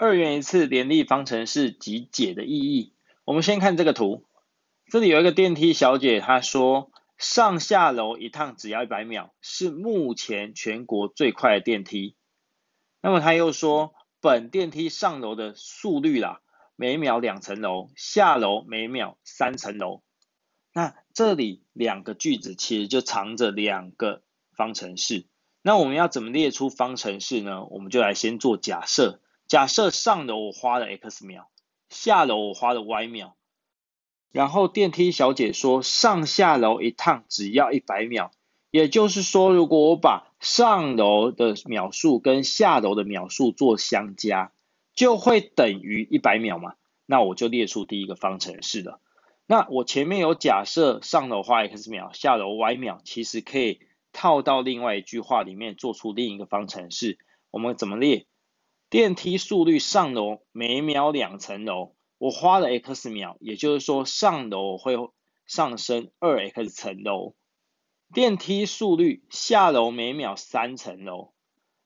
二元一次联立方程式及解的意义。我们先看这个图，这里有一个电梯小姐，她说上下楼一趟只要一百秒，是目前全国最快的电梯。那么她又说，本电梯上楼的速率啦，每秒两层楼，下楼每秒三层楼。那这里两个句子其实就藏着两个方程式。那我们要怎么列出方程式呢？我们就来先做假设。假设上楼我花了 x 秒，下楼我花了 y 秒。然后电梯小姐说上下楼一趟只要一百秒，也就是说，如果我把上楼的秒数跟下楼的秒数做相加，就会等于一百秒嘛？那我就列出第一个方程式了。那我前面有假设上楼花 x 秒，下楼 y 秒，其实可以套到另外一句话里面，做出另一个方程式。我们怎么列？电梯速率上楼每秒两层楼，我花了 x 秒，也就是说上楼会上升二 x 层楼。电梯速率下楼每秒三层楼，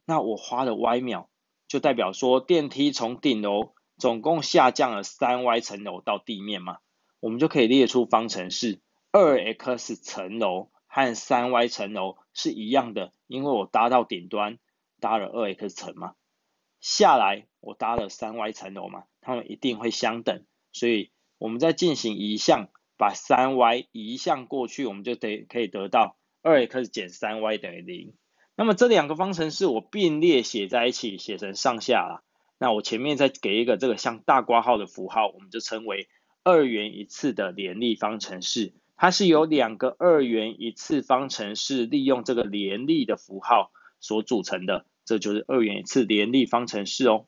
那我花了 y 秒，就代表说电梯从顶楼总共下降了三 y 层楼到地面嘛。我们就可以列出方程式，二 x 层楼和三 y 层楼是一样的，因为我搭到顶端搭了二 x 层嘛，下来我搭了三 y 层楼嘛，它们一定会相等，所以我们在进行移项，把三 y 移项过去，我们就得可以得到二 x 减三 y 等于零。那么这两个方程式我并列写在一起，写成上下了。那我前面再给一个这个像大括号的符号，我们就称为。二元一次的联立方程式，它是由两个二元一次方程式利用这个联立的符号所组成的，这就是二元一次联立方程式哦。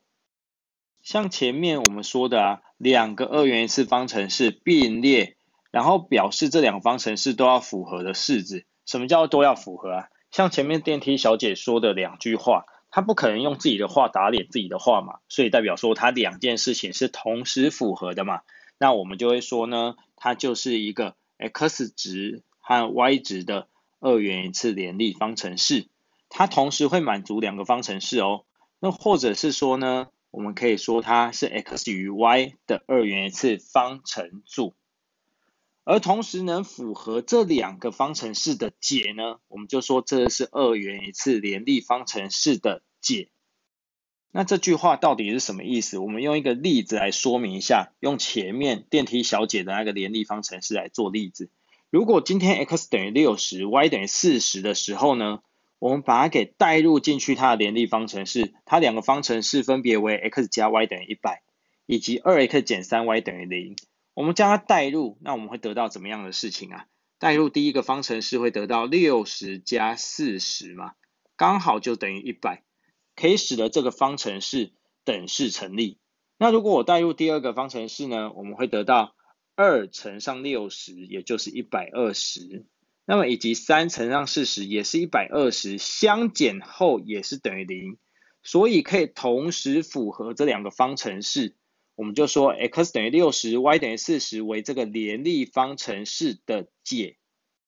像前面我们说的啊，两个二元一次方程式并列，然后表示这两方程式都要符合的式子。什么叫都要符合啊？像前面电梯小姐说的两句话，她不可能用自己的话打脸自己的话嘛，所以代表说她两件事情是同时符合的嘛。那我们就会说呢，它就是一个 x 值和 y 值的二元一次联立方程式，它同时会满足两个方程式哦。那或者是说呢，我们可以说它是 x 与 y 的二元一次方程组，而同时能符合这两个方程式的解呢，我们就说这是二元一次联立方程式的解。那这句话到底是什么意思？我们用一个例子来说明一下，用前面电梯小姐的那个联立方程式来做例子。如果今天 x 等于六十，y 等于四十的时候呢，我们把它给代入进去它的联立方程式，它两个方程式分别为 x 加 y 等于一百，以及二 x 减三 y 等于零。我们将它代入，那我们会得到怎么样的事情啊？代入第一个方程式会得到六十加四十嘛，刚好就等于一百。可以使得这个方程式等式成立。那如果我代入第二个方程式呢？我们会得到二乘上六十，也就是一百二十。那么以及三乘上四十，也是一百二十，相减后也是等于零。所以可以同时符合这两个方程式。我们就说 x 等于六十，y 等于四十为这个联立方程式的解。